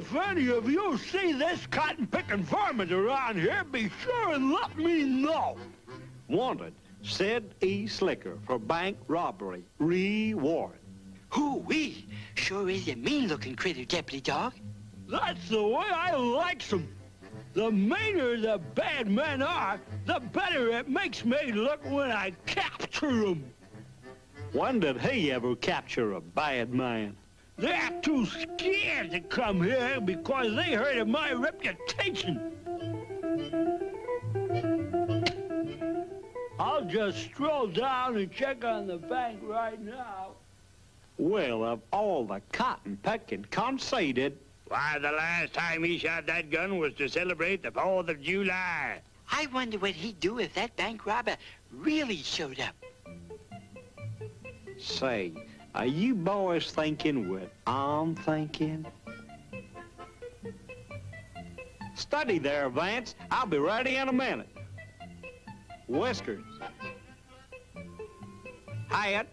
if any of you see this cotton-picking varmint around here, be sure and let me know. Wanted, Sid E. Slicker for bank robbery. Reward. Hoo-wee! Sure is a mean-looking critter, Deputy Dawg. That's the way I likes them. The meaner the bad men are, the better it makes me look when I capture them. When did he ever capture a bad man? They're too scared to come here because they heard of my reputation. I'll just stroll down and check on the bank right now. Well, of all the cotton picking conceited. Why, the last time he shot that gun was to celebrate the 4th of July. I wonder what he'd do if that bank robber really showed up. Say, are you boys thinking what I'm thinking? Study there, Vance. I'll be ready in a minute. Whiskers. Hat.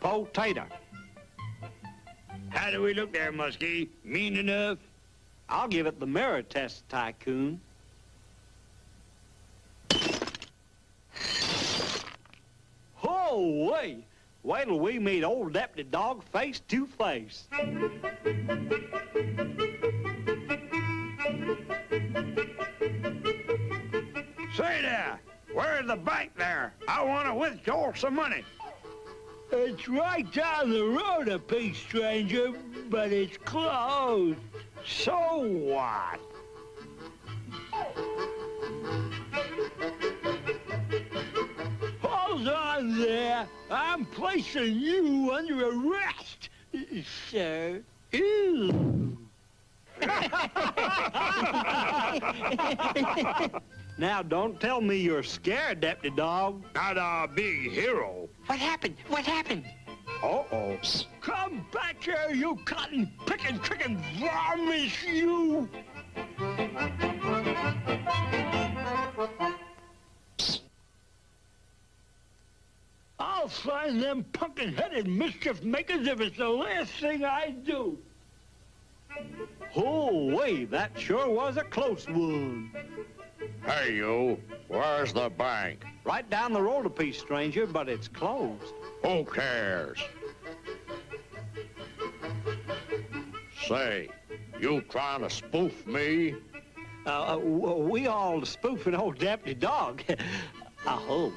Potato. How do we look there, Muskie? Mean enough? I'll give it the mirror test, Ty Coon. Oh, wait. Wait till we meet old Deputy Dawg face to face. Say there, where's the bank there? I want to withdraw some money. It's right down the road a piece, stranger, but it's closed. So what? I'm placing you under arrest, sir. Ooh. Now, don't tell me you're scared, Deputy Dawg. Not a big hero. What happened? What happened? Uh-oh. Come back here, you cotton-picking chicken varmints, you! I'll find them pumpkin-headed mischief makers if it's the last thing I do. Oh, wait, that sure was a close one. Hey, you. Where's the bank? Right down the road a piece, stranger, but it's closed. Who cares? Say, you trying to spoof me? Uh, uh, we all spoofing old Deputy Dawg. I hope.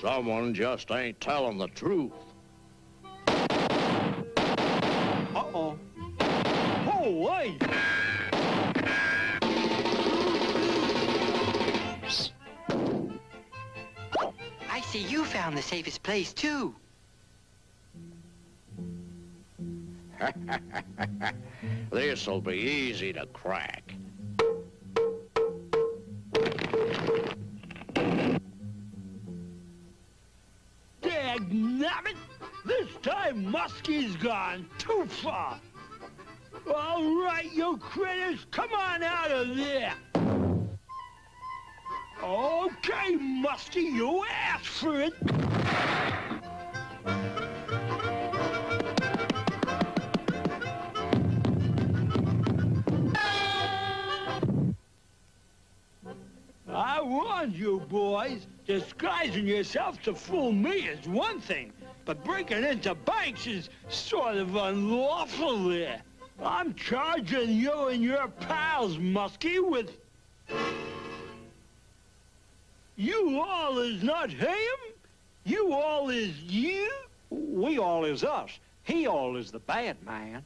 Someone just ain't telling the truth. Uh-oh. Oh, wait. I see you found the safest place, too. This'll be easy to crack. Muskie's gone too far. All right, you critters, come on out of there. Okay, Muskie, you asked for it. I warned you boys. Disguising yourself to fool me is one thing, but breaking into banks is sort of unlawful there. I'm charging you and your pals, Muskie, with... You all is not him? You all is you? We all is us. He all is the bad man.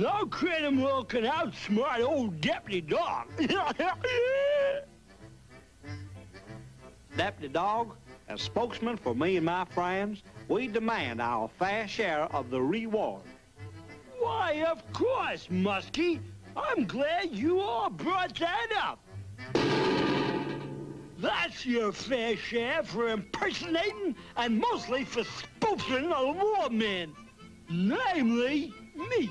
No criminal can outsmart old Deputy Dawg. Deputy Dawg, as spokesman for me and my friends, we demand our fair share of the reward. Why, of course, Muskie. I'm glad you all brought that up. That's your fair share for impersonating and mostly for spoofing a warman. Namely, me.